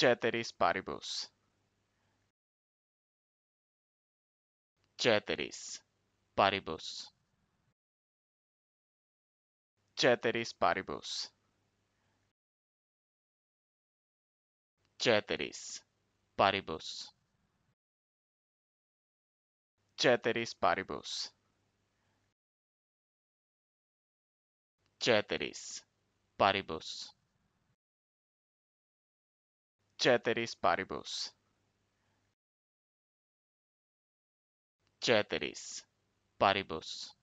Ceteris paribus. Ceteris paribus. Ceteris paribus. Ceteris paribus. Ceteris paribus. Ceteris paribus. Ceteris paribus. Ceteris paribus.